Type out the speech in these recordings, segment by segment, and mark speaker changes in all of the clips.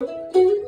Speaker 1: Música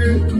Speaker 1: Spirit.